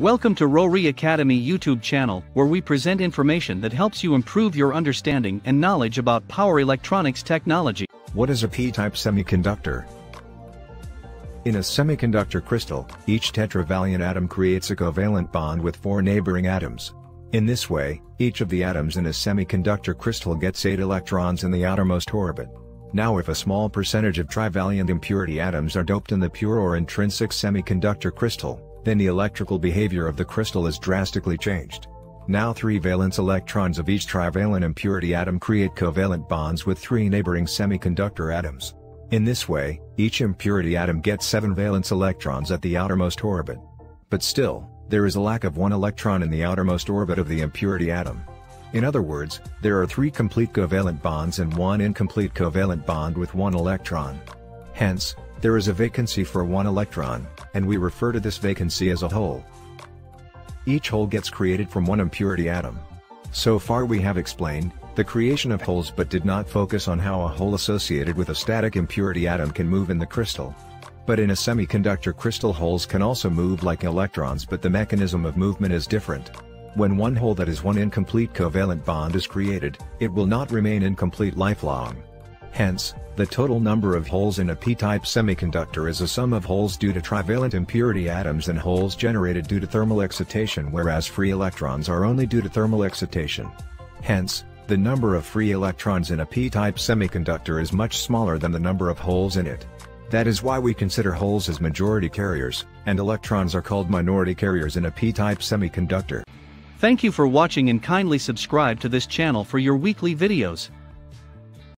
Welcome to RoRe Academy YouTube channel where we present information that helps you improve your understanding and knowledge about power electronics technology. What is a p-type semiconductor? In a semiconductor crystal, each tetravalent atom creates a covalent bond with four neighboring atoms. In this way, each of the atoms in a semiconductor crystal gets 8 electrons in the outermost orbit. Now if a small percentage of trivalent impurity atoms are doped in the pure or intrinsic semiconductor crystal, then the electrical behavior of the crystal is drastically changed. Now three valence electrons of each trivalent impurity atom create covalent bonds with three neighboring semiconductor atoms. In this way, each impurity atom gets 7 valence electrons at the outermost orbit. But still, there is a lack of one electron in the outermost orbit of the impurity atom. In other words, there are three complete covalent bonds and one incomplete covalent bond with one electron. Hence, there is a vacancy for one electron, and we refer to this vacancy as a hole. Each hole gets created from one impurity atom. So far we have explained, the creation of holes but did not focus on how a hole associated with a static impurity atom can move in the crystal. But in a semiconductor crystal holes can also move like electrons but the mechanism of movement is different. When one hole that is one incomplete covalent bond is created, it will not remain incomplete lifelong. Hence, the total number of holes in a p-type semiconductor is a sum of holes due to trivalent impurity atoms and holes generated due to thermal excitation whereas free electrons are only due to thermal excitation. Hence, the number of free electrons in a p-type semiconductor is much smaller than the number of holes in it. That is why we consider holes as majority carriers, and electrons are called minority carriers in a p-type semiconductor. Thank you for watching and kindly subscribe to this channel for your weekly videos.